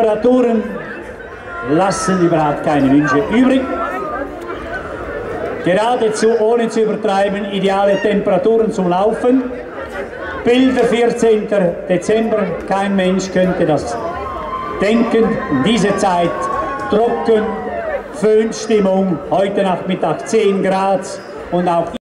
Temperaturen lassen überhaupt keine Wünsche übrig. Geradezu, ohne zu übertreiben, ideale Temperaturen zum Laufen. Bilder 14. Dezember, kein Mensch könnte das denken. In dieser Zeit trocken, Föhnstimmung, heute Nachmittag 10 Grad und auch